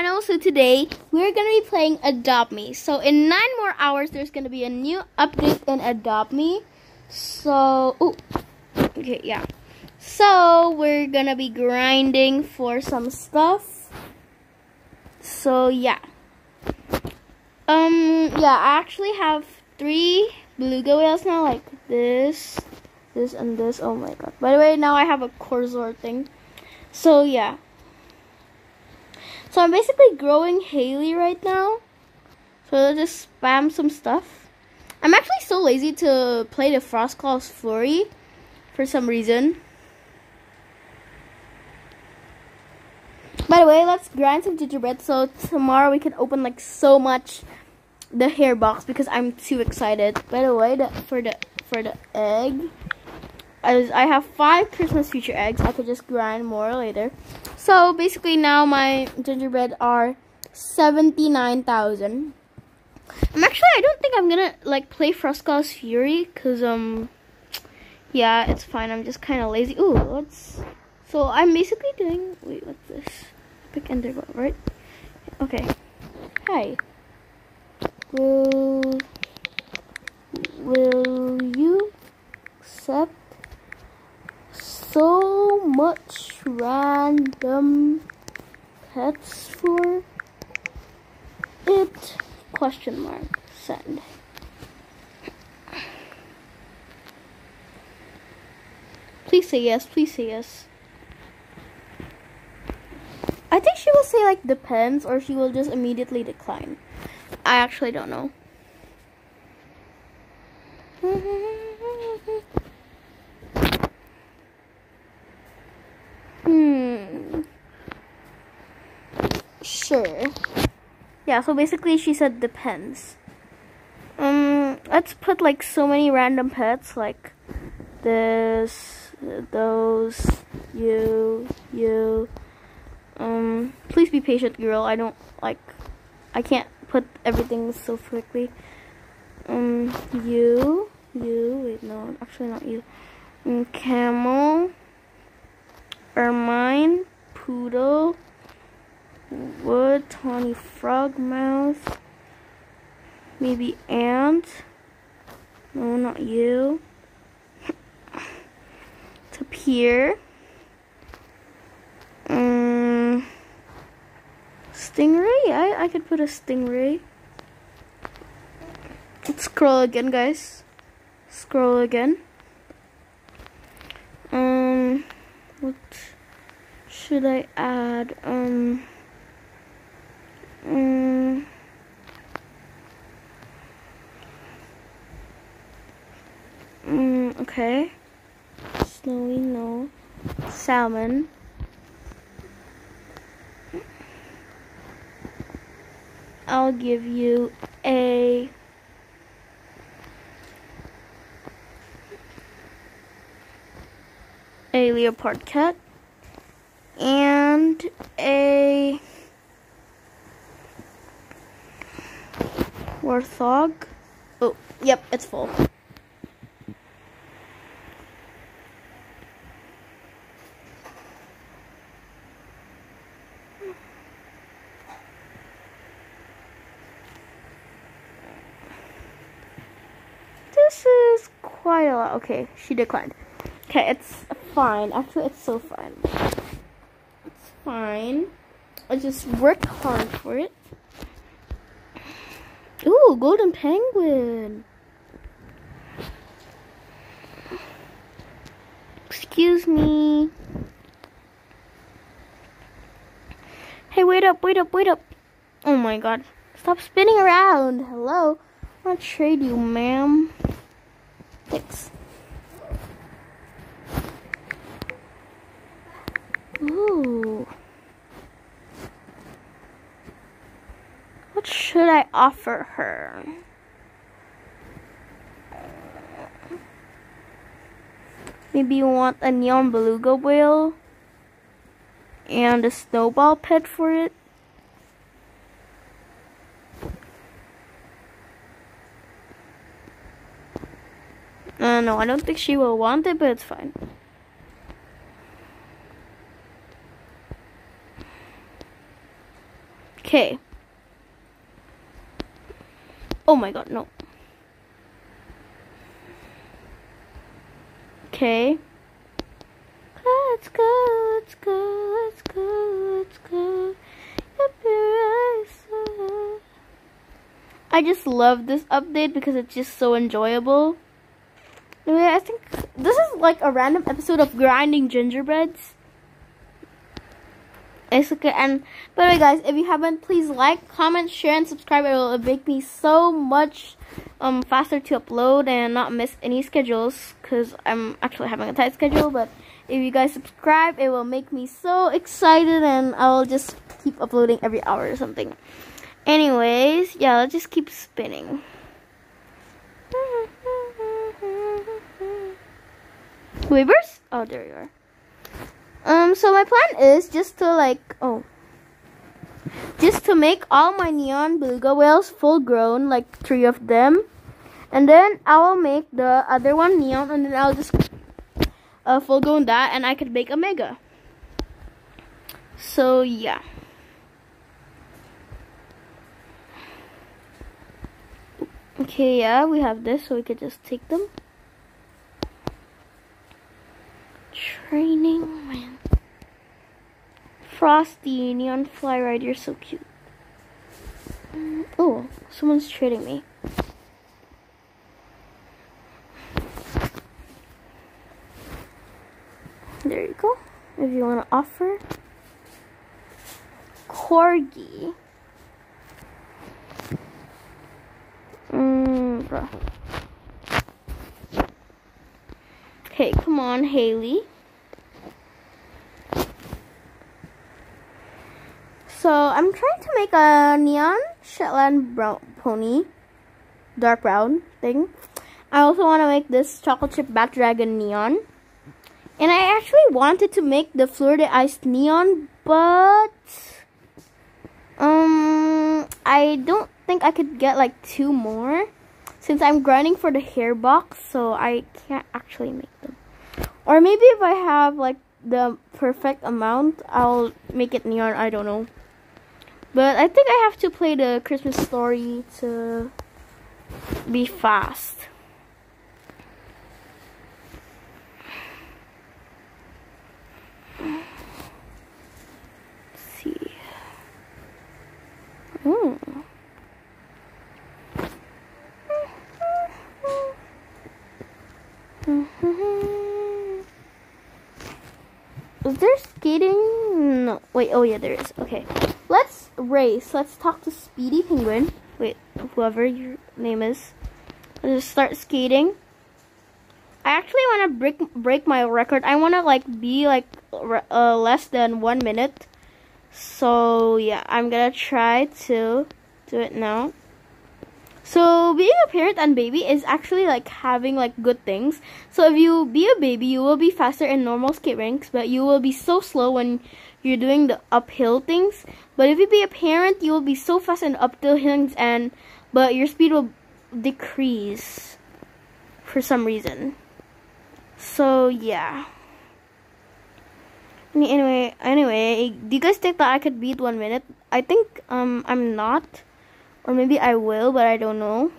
channel. So today we're gonna be playing Adopt Me. So in nine more hours, there's gonna be a new update in Adopt Me. So, ooh, okay, yeah. So we're gonna be grinding for some stuff. So yeah. Um, yeah, I actually have three beluga whales now, like this, this, and this. Oh my god. By the way, now I have a cursor thing. So yeah. So I'm basically growing Haley right now. So I'll just spam some stuff. I'm actually so lazy to play the Frostclaw's Flurry for some reason. By the way, let's grind some gingerbread so tomorrow we can open like so much the hair box because I'm too excited. By the way, the, for the for the egg, as I have five Christmas future eggs. I could just grind more later. So basically now my gingerbread are 79,000. I'm actually, I don't think I'm gonna like play Frostclaw's Fury because um, yeah, it's fine. I'm just kind of lazy. Ooh, let's, so I'm basically doing, wait, what's this? Pick Endergo, right? Okay. Hi. Will, will you accept so much random pets for it? Question mark. Send. Please say yes. Please say yes. I think she will say like depends or she will just immediately decline. I actually don't know. Hmm. Sure. Yeah, so basically she said depends. Um, let's put like so many random pets like this, those, you, you. Um, please be patient, girl. I don't like, I can't put everything so quickly. Um, you, you, wait, no, actually not you. Um, camel, ermine, poodle, wood, tawny frog mouth, maybe ant. No, not you. Tapir. Um, stingray? I, I could put a stingray. Let's scroll again, guys. Scroll again. Um, what should I add? Um, um, um okay. Snowy, no. Salmon. I'll give you a a leopard cat and a warthog. Oh, yep, it's full. This is quite a lot. Okay, she declined. Okay, it's fine. Actually, it's so fine. It's fine. I just worked hard for it. Ooh, golden penguin. Excuse me. Hey, wait up, wait up, wait up. Oh my god. Stop spinning around. Hello. I'll trade you, ma'am. Thanks. Ooh. What should I offer her? Maybe you want a neon beluga whale and a snowball pet for it. Uh, no, I don't think she will want it, but it's fine. Okay. Oh my god, no. Okay. Let's go, let's go, let's go, let's go. I just love this update because it's just so enjoyable. Anyway, I think this is like a random episode of grinding gingerbreads. It's okay. And by the way, guys, if you haven't, please like, comment, share, and subscribe. It will make me so much um faster to upload and not miss any schedules because I'm actually having a tight schedule. But if you guys subscribe, it will make me so excited, and I'll just keep uploading every hour or something. Anyways, yeah, let's just keep spinning. Weavers? Oh, there you are. Um, so my plan is just to like, oh, just to make all my neon beluga whales full grown, like three of them. And then I will make the other one neon, and then I'll just uh, full grown that, and I could make a mega. So yeah. Okay, yeah, we have this, so we could just take them. Training, man. Frosty, Neon Fly Ride, you're so cute. Oh, someone's trading me. There you go. If you want to offer. Corgi. Mmm, bro. Okay, come on, Haley. So I'm trying to make a neon Shetland brown pony, dark brown thing. I also want to make this chocolate chip bat dragon neon. And I actually wanted to make the de Ice neon, but um I don't think I could get like two more since I'm grinding for the hair box, so I can't actually make them. Or maybe if I have like the perfect amount, I'll make it neon, I don't know. But I think I have to play the Christmas story to be fast. Let's see. Hmm. Is there skating? No. Wait, oh yeah, there is. Okay. Let's race. Let's talk to Speedy Penguin. Wait, whoever your name is. Let's start skating. I actually want to break break my record. I want to like be like uh, less than one minute. So yeah, I'm gonna try to do it now. So being a parent and baby is actually like having like good things. So if you be a baby, you will be faster in normal skate rinks, but you will be so slow when you're doing the uphill things. But if you be a parent, you will be so fast in uphill things, and but your speed will decrease for some reason. So yeah. Anyway, anyway, do you guys think that I could beat one minute? I think um I'm not, or maybe I will, but I don't know.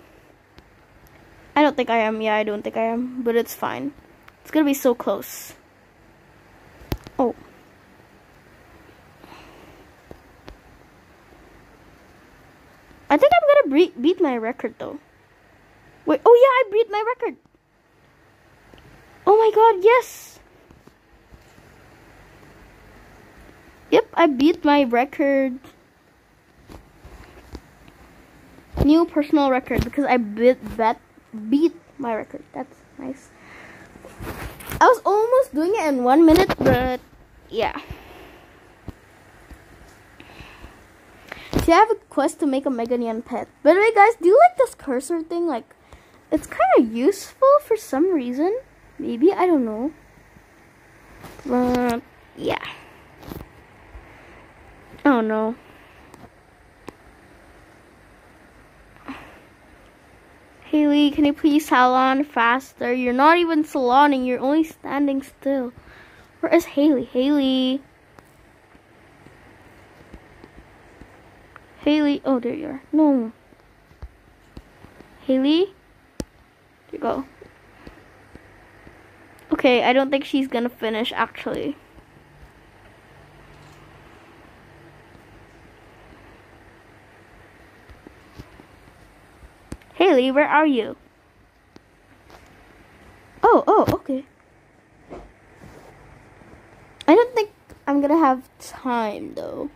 I don't think I am. Yeah, I don't think I am, but it's fine. It's gonna be so close. Oh. I think I'm gonna beat my record though. Wait, oh yeah, I beat my record. Oh my god, yes! Yep, I beat my record. New personal record because I beat that beat my record. That's nice. I was almost doing it in one minute, but yeah. See, I have a quest to make a Mega Neon pet. By the way, guys, do you like this cursor thing? Like, it's kind of useful for some reason. Maybe, I don't know. But, yeah. Oh, no. Haley, can you please salon faster? You're not even saloning, you're only standing still. Where is Haley? Haley. Haley. Oh, there you are. No. Haley. There you go. Okay, I don't think she's gonna finish actually. Haley, where are you? Oh, oh, okay. I don't think I'm gonna have time though.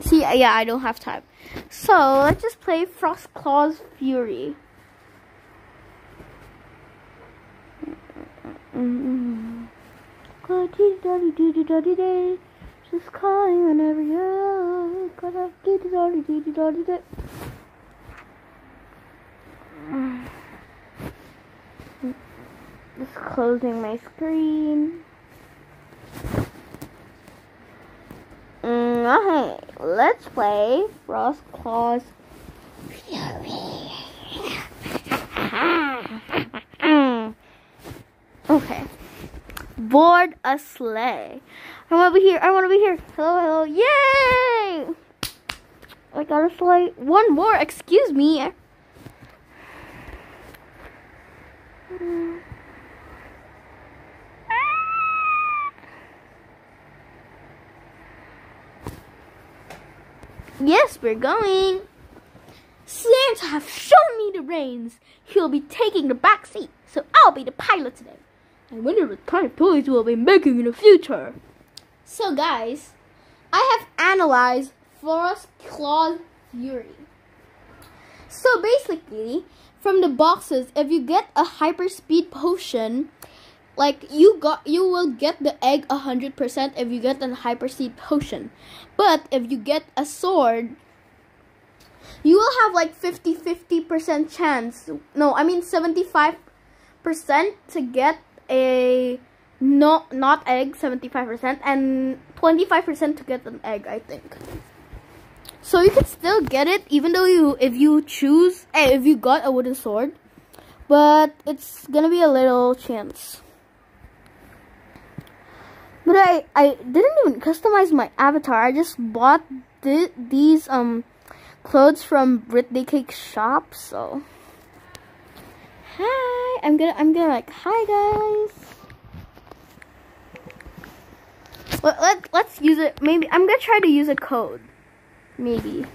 See, uh, yeah, I don't have time. So, let's just play Frost Claw's Fury. Mm-hmm. Mm-hmm. Just calling whenever gonna get it did it did it. Just closing my screen. Mm, okay, let's play Frost Claws okay. Board a sleigh. I want to be here. I want to be here. Hello, hello. Yay! I got a sleigh. One more. Excuse me. Yes, we're going. Santa have shown me the reins. He'll be taking the back seat, so I'll be the pilot today. I wonder what kind of toys we'll be making in the future. So, guys, I have analyzed Frost Claw Fury. So, basically, from the boxes, if you get a hyper speed potion, like you got you will get the egg 100% if you get a hyperspeed potion but if you get a sword you will have like 50 50% chance no i mean 75% to get a no not egg 75% and 25% to get an egg i think so you can still get it even though you if you choose eh, if you got a wooden sword but it's gonna be a little chance but I, I didn't even customize my avatar. I just bought th these um clothes from birthday cake shop. So hi, I'm gonna I'm gonna like hi guys. Let, let let's use it. Maybe I'm gonna try to use a code. Maybe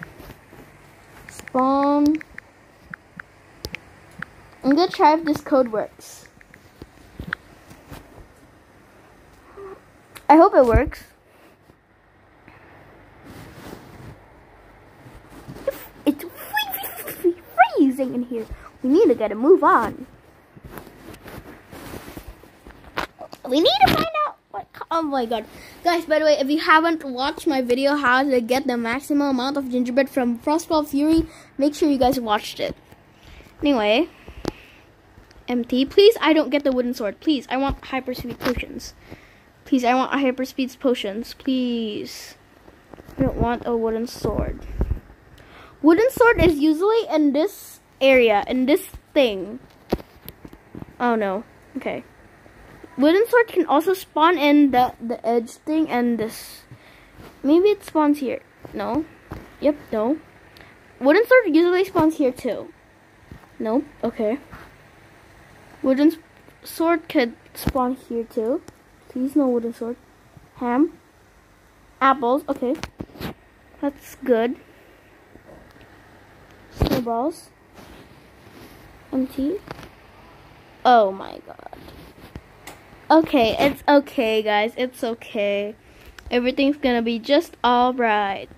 spawn. I'm gonna try if this code works. I hope it works. It's freezing in here. We need to get a move on. We need to find out what. Oh my god. Guys, by the way, if you haven't watched my video how to get the maximum amount of gingerbread from Frostclaw Fury, make sure you guys watched it. Anyway, empty. Please, I don't get the wooden sword. Please, I want hyperspeed potions. Please, I want hyperspeed potions. Please. I don't want a wooden sword. Wooden sword is usually in this area, and this thing. Oh no. Okay. Wooden sword can also spawn in the, the edge thing and this. Maybe it spawns here. No. Yep, no. Wooden sword usually spawns here too. Nope, okay. Wooden sword could spawn here too. Please no wooden sword. Ham. Apples. Okay. That's good. Snowballs. Empty. Oh my god. Okay, it's okay, guys. It's okay. Everything's gonna be just alright.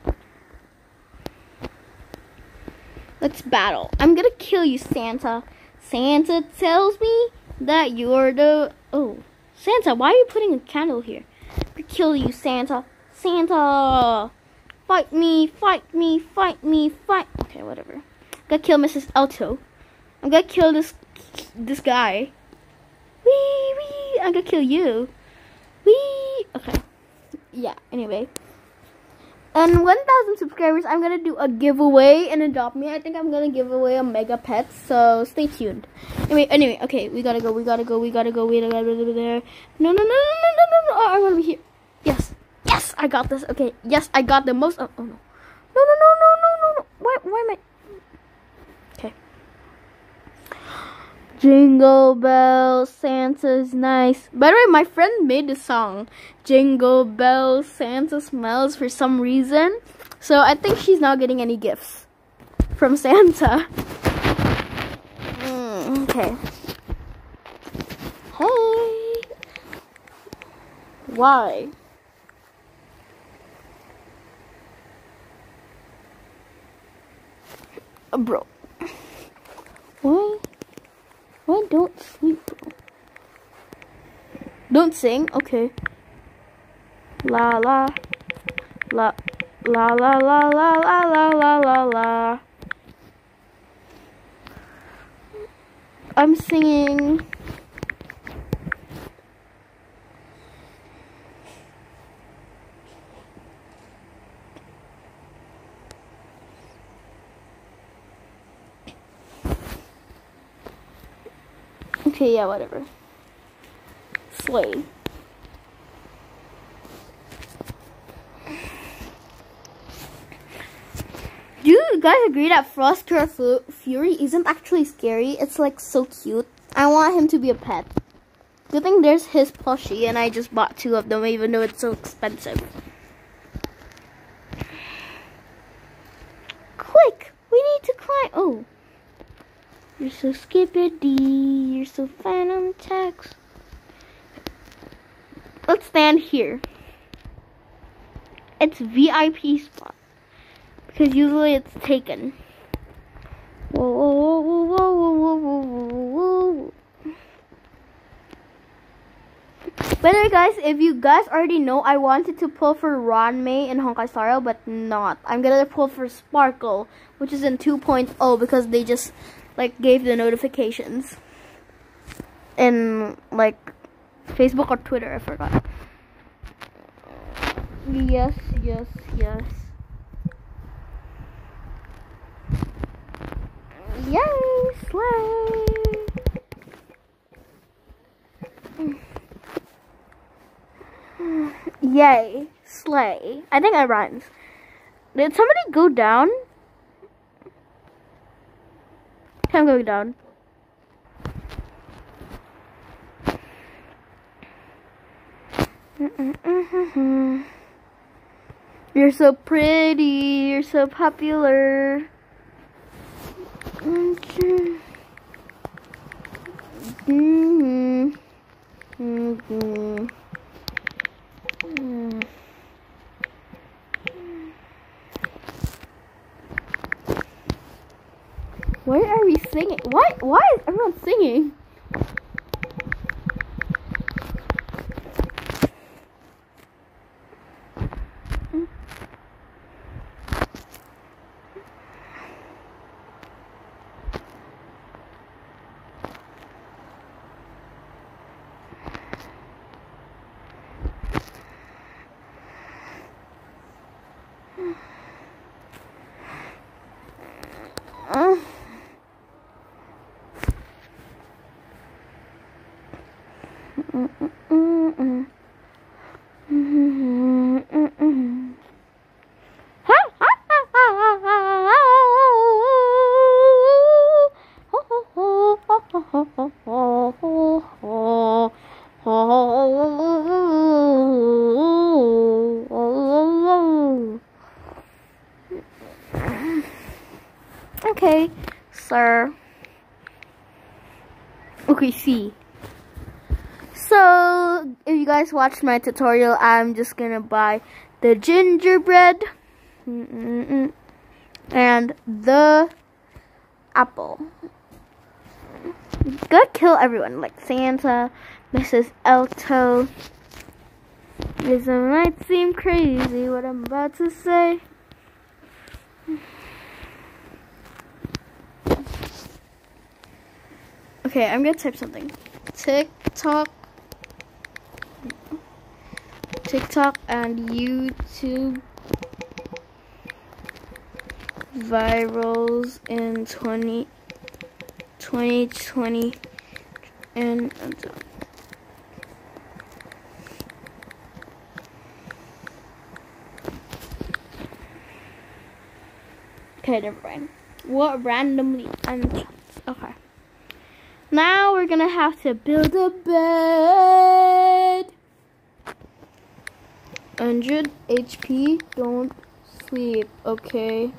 Let's battle. I'm gonna kill you, Santa. Santa tells me that you're the... Oh. Santa, why are you putting a candle here? To kill you, Santa. Santa! Fight me, fight me, fight me, fight. Okay, whatever. I'm gonna kill Mrs. Alto. I'm gonna kill this this guy. Wee wee. I'm gonna kill you. Wee. Okay. Yeah. Anyway. And 1,000 subscribers, I'm gonna do a giveaway and adopt me. I think I'm gonna give away a mega pet, so stay tuned. Anyway, anyway, okay, we gotta go, we gotta go, we gotta go, we gotta go there. No, no, no, no, no, no, no, oh, I wanna be here. Yes, yes, I got this. Okay, yes, I got the most. Oh, oh no. No, no, no, no, no, no, no. Why, why am I? Jingle bells, Santa's nice. By the way, my friend made the song. Jingle bells, Santa smells for some reason. So I think she's not getting any gifts from Santa. Mm, okay. Hey. Why? Bro. Why? Why don't sleep. Don't sing? Okay. La la. La. La la la la la la la la la. I'm singing. Okay, yeah, whatever. Slay. Do you guys agree that Frosty Fury isn't actually scary? It's like so cute. I want him to be a pet. Good thing there's his plushie and I just bought two of them even though it's so expensive. Quick! We need to climb. Oh. You're so skippity. So on text. Let's stand here. It's VIP spot. Because usually it's taken. Whoa, whoa, whoa, whoa, whoa, whoa, whoa, whoa. By the way, guys, if you guys already know, I wanted to pull for Ruan Mei in Honkai Star Rail, but not. I'm gonna pull for Sparkle, which is in 2.0 because they just like gave the notifications in like Facebook or Twitter. I forgot. Yes, yes, yes. Yay, slay! Yay, slay. I think I rhymed. Did somebody go down? I'm going down. You're so pretty, you're so popular. Mm -hmm. Mm -hmm. Mm. Why are we singing? Why? Why is everyone singing? Okay, sir. Okay, see. So, if you guys watched my tutorial, I'm just gonna buy the gingerbread mm -mm -mm, and the apple. Gotta kill everyone, like Santa, Mrs. Elto. This might seem crazy what I'm about to say. Okay, I'm gonna type something. TikTok, TikTok and YouTube virals in 2020 and Okay, never mind. What randomly and okay. Now we're gonna have to build a bed. 100 HP, don't sleep, okay?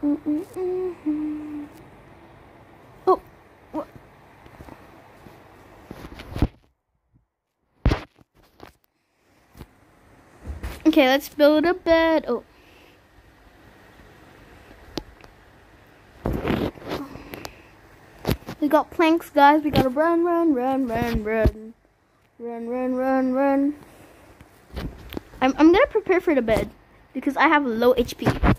Mm -mm -mm Okay, let's build a bed. Oh. We got planks, guys. We gotta run, run, run, run, run. Run, run, run, run. I'm, I'm gonna prepare for the bed because I have low HP.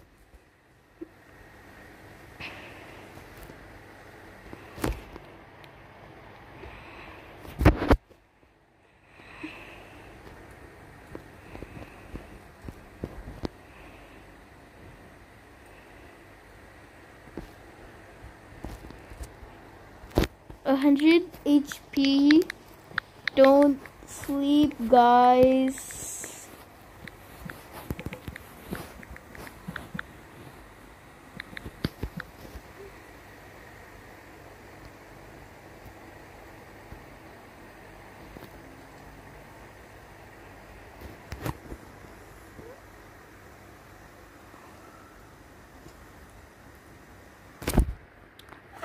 Hundred HP. Don't sleep, guys.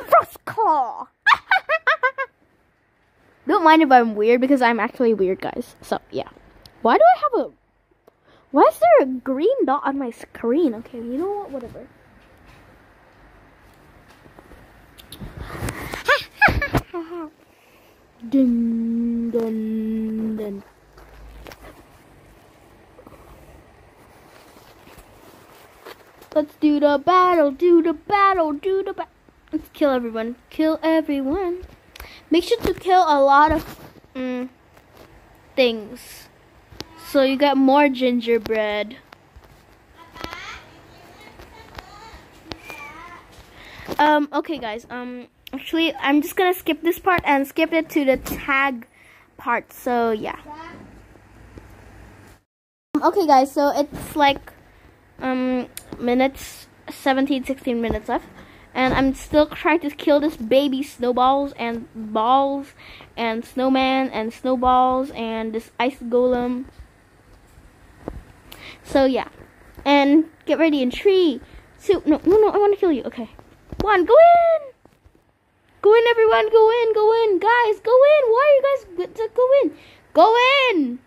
Frost Claw! Don't mind if I'm weird because I'm actually weird, guys. So, yeah. Why do I have a... Why is there a green dot on my screen? Okay, you know what? Whatever. dun, dun, dun. Let's do the battle, do the battle, do the battle. Let's kill everyone. Kill everyone. Make sure to kill a lot of mm, things. So you get more gingerbread. Um, okay guys, um, actually, I'm just gonna skip this part and skip it to the tag part, so yeah. Okay guys, so it's like, um, minutes, 17, 16 minutes left and I'm still trying to kill this baby snowballs and balls and snowman and snowballs and this ice golem. So yeah, and get ready in three, two, no, no, no, I want to kill you. Okay, one, go in, go in, everyone, go in, go in, guys, go in. Why are you guys to go in? Go in,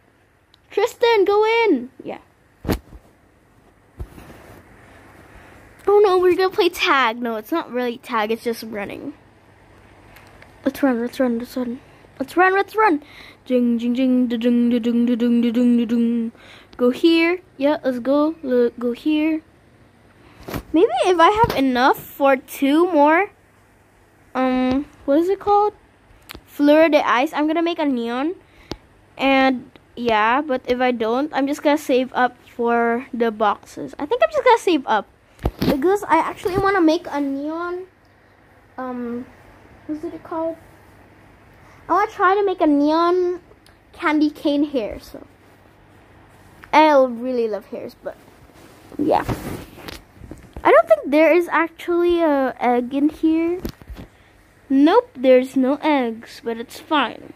Tristan, go in. Oh we're play tag. No, it's not really tag, it's just running. Let's run, let's run, let's run. Let's run, let's run. Jing, jing, jing, da, ding, da, ding, da, ding, da, ding, da, ding. Go here. Yeah, let's go. Look, go here. Maybe if I have enough for two more, um, what is it called? Fleur de ice. I'm gonna make a neon. And yeah, but if I don't, I'm just gonna save up for the boxes. I think I'm just gonna save up because I actually want to make a neon um what's it called? I want to try to make a neon candy cane hair so. I really love hairs but yeah. I don't think there is actually a egg in here. Nope there's no eggs but it's fine.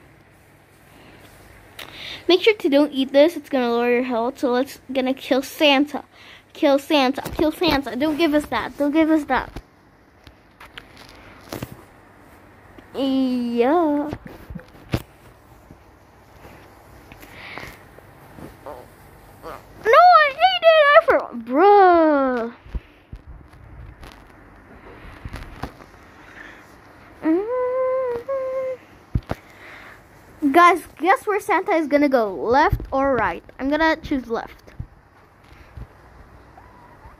Make sure to don't eat this it's gonna lower your health so let's gonna kill Santa Kill Santa. Kill Santa. Don't give us that. Don't give us that. Yeah. No, I hate it. I bruh. Mm-hmm. Guys, guess where Santa is gonna go? Left or right? I'm gonna choose left.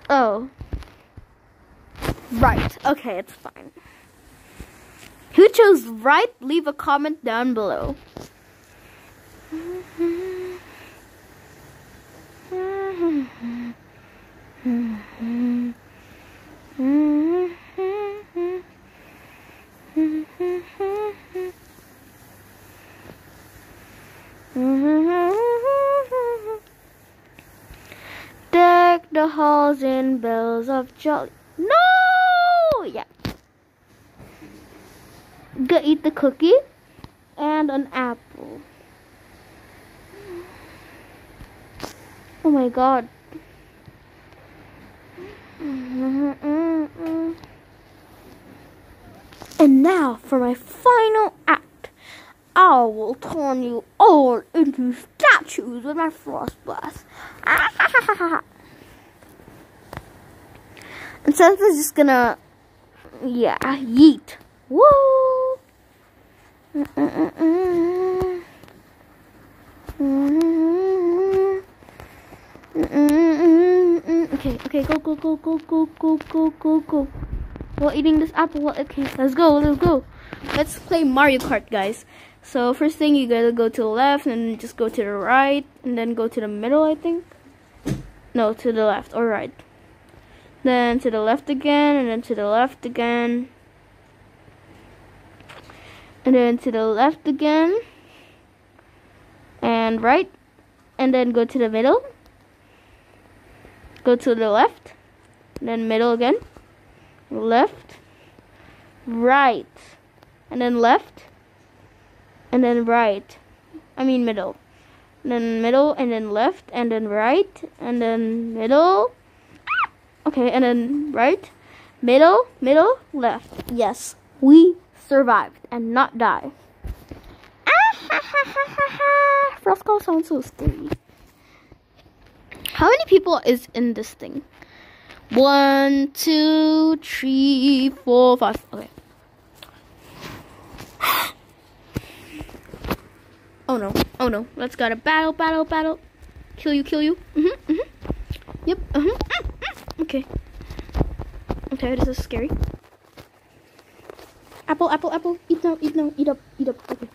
Oh. Right. Okay, it's fine. Who chose right? Leave a comment down below. Mm-hmm. the halls and bells of jolly. No! Yeah. Go eat the cookie and an apple. Oh my god. And now for my final act. I will turn you all into statues with my frost blast. and Santa's just gonna, yeah, yeet. Woo! Okay, okay, go, go, go, go, go, go, go, go, go. While eating this apple, okay, let's go, let's go. Let's play Mario Kart, guys. So first thing, you gotta go to the left, and just go to the right, and then go to the middle, I think. No, to the left or right. Then to the left again, and then to the left again. And then to the left again. And right. And then go to the middle. Go to the left. Then middle again. Left. Right. And then left and then right. I mean middle. And then middle and then left and then right and then middle. Okay, and then right, middle, middle, left. Yes, we survived and not die. Fresco sounds so scary. How many people is in this thing? One, two, three, four, five. Okay. Oh no. Oh no. Let's gotta battle, battle, battle. Kill you, kill you. Mm-hmm, mm-hmm. Yep. Uh-huh. Mm, Okay. Okay, this is scary. Apple, apple, apple. Eat now, eat now. Eat up, eat up. Okay.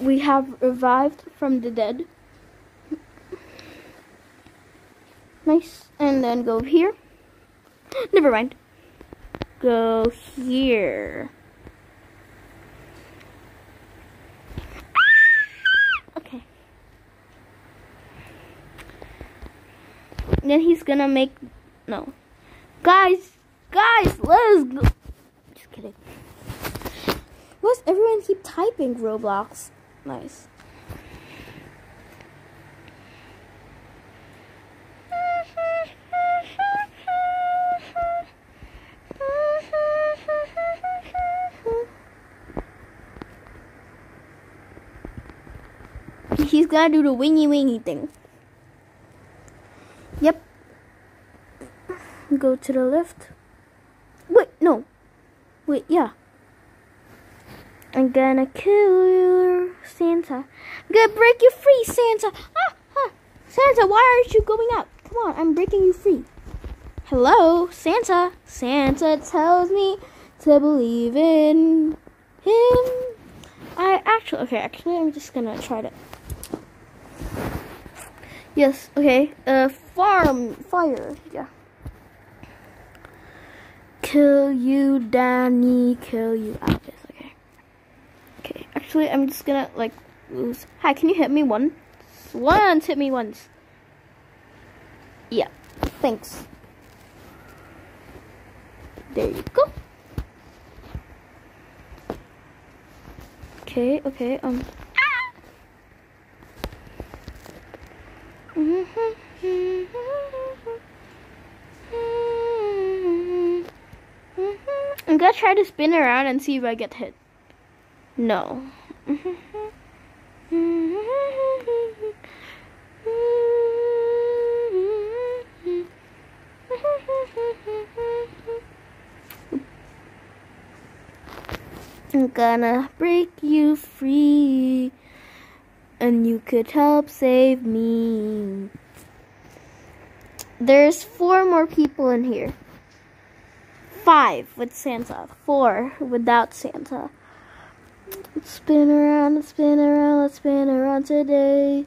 We have revived from the dead. Nice. And then go here. Never mind. Go here. Ah! Okay. Then he's gonna make no. Guys guys let's go. Just kidding. Why's everyone keep typing roblox? Nice. He's gonna do the wingy wingy thing. Yep. Go to the left. Wait, no. Wait, yeah. I'm gonna kill you, Santa. I'm gonna break you free, Santa. Ah, ah. Santa, why aren't you going out? Come on, I'm breaking you free. Hello, Santa. Santa tells me to believe in him. I actually, okay, actually, I'm just gonna try to Yes, okay. Uh, farm, fire, yeah. Kill you, Danny, kill you, ah, Alice, okay. Okay, actually, I'm just gonna, like, lose. Hi, can you hit me once? Once, hit me once. Yeah, thanks. There you go. Okay, okay, um... Ah! Mm-hmm, mm-hmm. Mm-hmm. I'm gonna try to spin around and see if I get hit. No. I'm gonna break you free and you could help save me. There's four more people in here. Five with Santa. Four without Santa. Let's spin around, let's spin around, let's spin around today.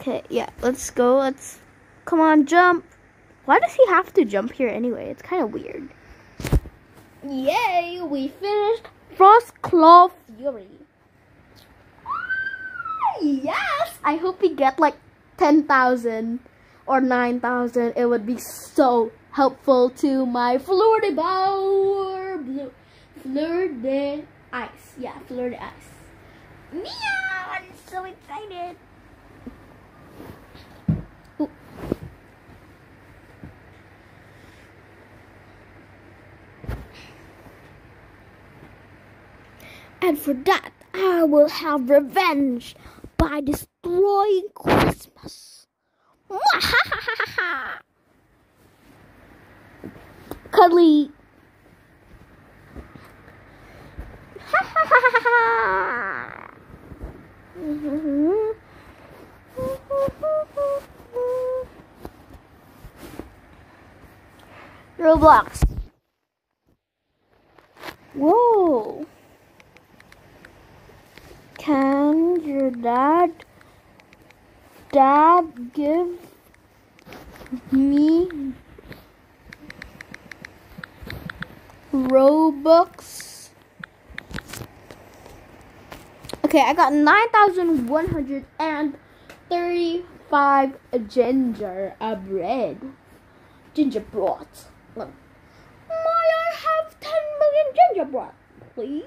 Okay, yeah, let's go. Let's come on, jump. Why does he have to jump here anyway? It's kind of weird. Yay, we finished Frost Claw Fury yes! I hope we get like 10,000 or 9,000, it would be so helpful to my Florida Bower Blue. Ice. Yeah, Fleur Ice. Meow! I'm so excited. And for that, I will have revenge by destroying Christmas. Cuddly. Roblox. Whoa. Can your dad dad give me Robux? Okay, I got 9,135 ginger bread. Ginger bread. May I have 10 million ginger bread, please?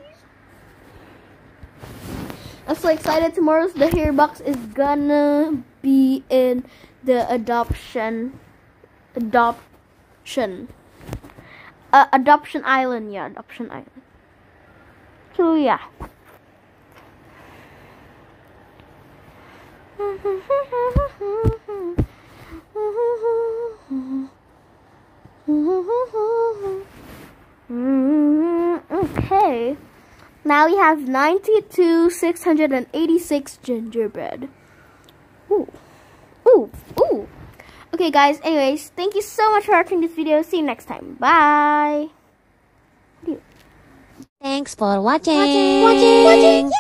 I'm so excited. Tomorrow's the hair box is gonna be in the adoption, adoption, uh, adoption island. Yeah, adoption island. So yeah. okay. Now we have 92, 686 gingerbread. Ooh. Ooh. Ooh. Okay, guys. Anyways, thank you so much for watching this video. See you next time. Bye. Thanks for watching. Watching. Watching. Watching.